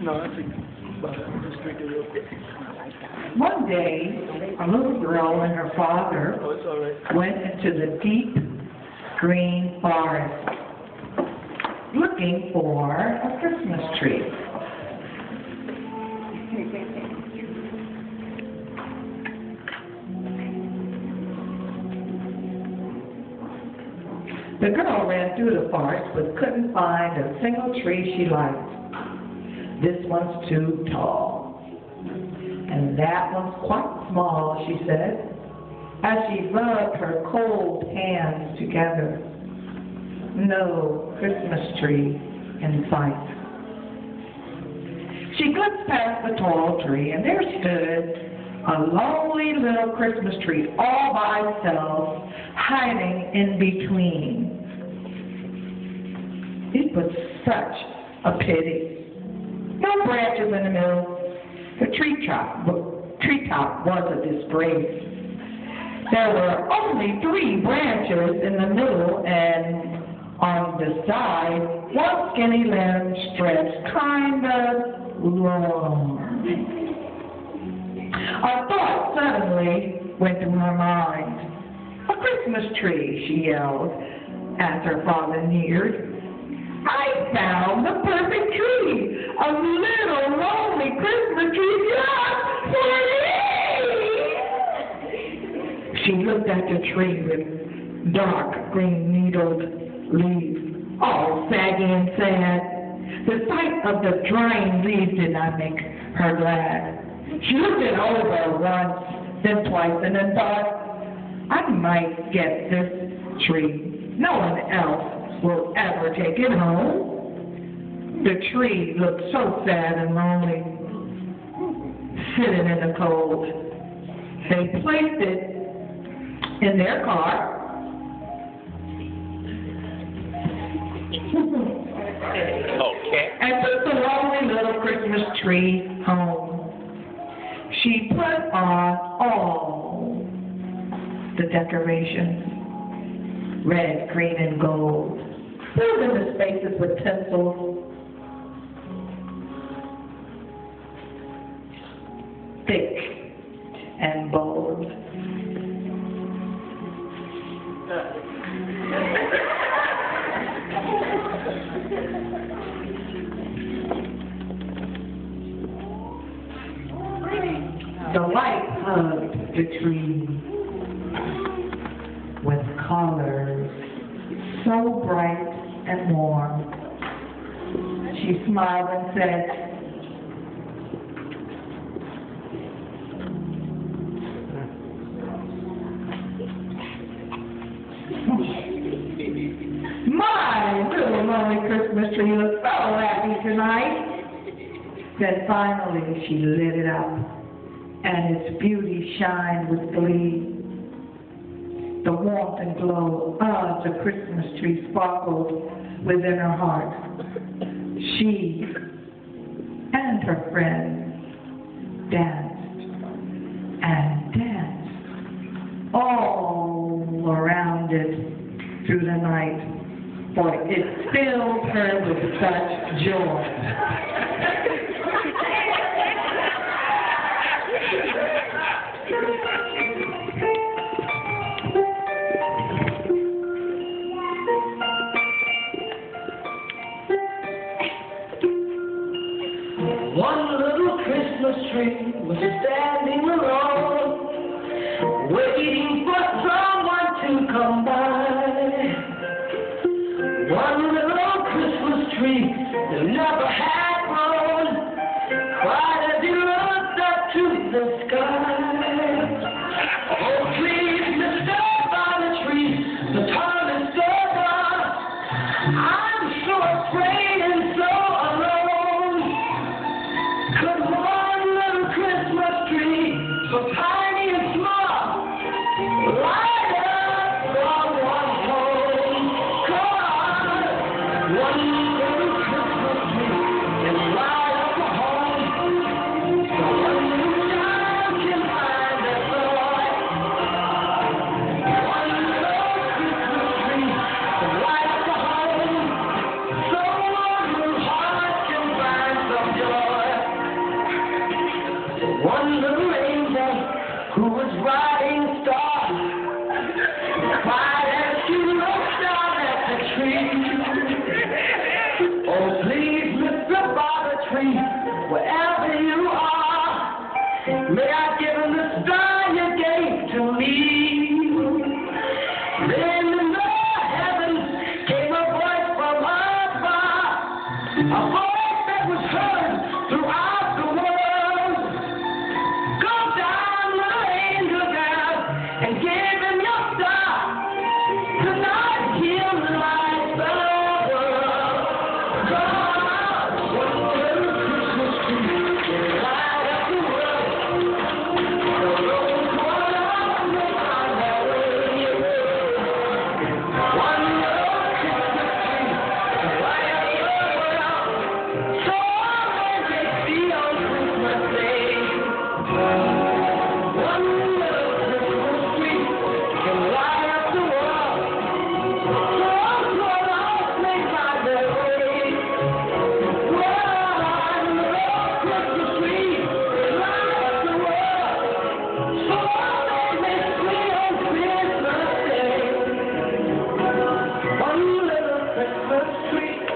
No, that's a, but just drink real quick. One day, a little girl and her father Oh, it's all right. went into the deep green forest looking for a Christmas tree. The girl ran through the forest but couldn't find a single tree she liked. This one's too tall. And that one's quite small, she said, as she rubbed her cold hands together. No Christmas tree in sight. She glimpsed past the tall tree, and there stood a lonely little Christmas tree all by itself, hiding in between. It was such a pity. No branches in the middle. The treetop, treetop was a disgrace. There were only three branches in the middle, and on the side, one skinny limb stretched kind of long. A thought suddenly went through her mind. A Christmas tree, she yelled as her father neared. I found the perfect a little lonely Christmas tree just for me. She looked at the tree with dark green needled leaves, all saggy and sad. The sight of the drying leaves did not make her glad. She looked it over once, then twice, and then thought, I might get this tree. No one else will ever take it home. The tree looked so sad and lonely, sitting in the cold. They placed it in their car. Okay. and took the lonely little Christmas tree home. She put on all the decorations, red, green, and gold, filled in the spaces with tinsel, thick and bold. The light hugged the tree with colors so bright and warm. She smiled and said, My little lonely Christmas tree looks so happy tonight. Then finally she lit it up, and its beauty shined with glee. The warmth and glow of the Christmas tree sparkled within her heart. She and her friends danced and danced all around it through the night, for it filled her with such joy. One little Christmas tree was standing Tree that never grown, cried as he looked up to the sky. Oh, please, Mr. Tree, the time is over. I'm so afraid and so alone. Little Christmas tree, so oh, please, Mr. Bobby Tree, wherever you are, may I give? sweet